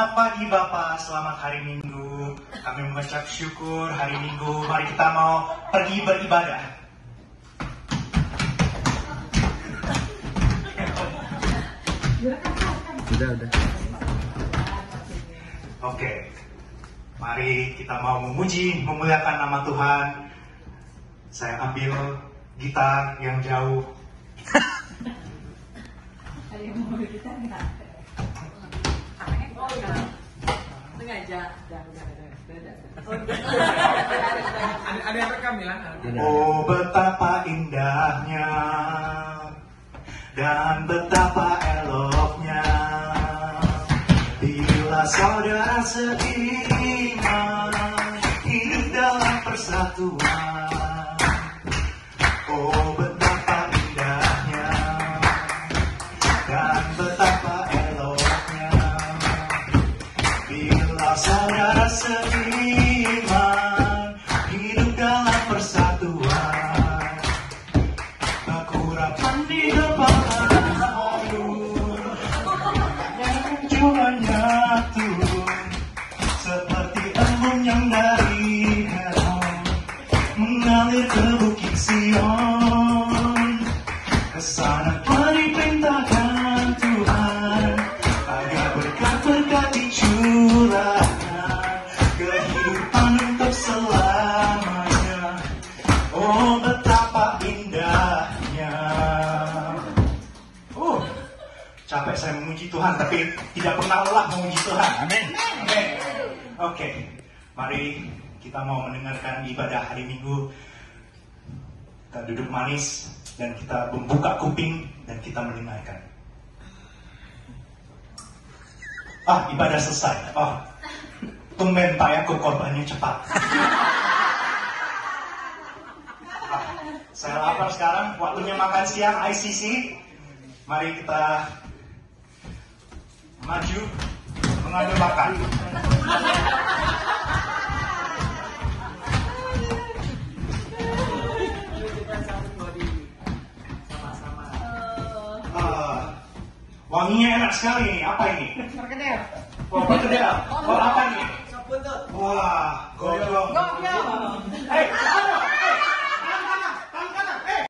Selamat pagi Bapak, selamat hari Minggu. Kami mengucap syukur hari Minggu. Mari kita mau pergi beribadah. Udah, udah. Oke, mari kita mau memuji, memuliakan nama Tuhan. Saya ambil gitar yang jauh. Ada yang mau kita enggak? Oh enggak. Udah, udah, udah. Oh, udah. Ada, ada yang rekam ya? Oh betapa indahnya dan betapa eloknya bila saudara seiman hidup dalam persatuan. Mengalir ke bukit Sion. Ke sana capek saya memuji Tuhan tapi tidak pernah lelah memuji Tuhan amin amin oke mari kita mau mendengarkan ibadah hari Minggu kita duduk manis dan kita membuka kuping dan kita mendengarkan. Ah, ibadah selesai. Oh, tumben Pak ya kok korbannya cepat. Ah, saya lapar sekarang, waktunya makan siang ICC. Mari kita maju mengambil makan. Ah, wanginya enak sekali nih. Apa ini? Perkedel. Wah, perkedel. Oh, apa nih? Sabun tuh. Wah, godong.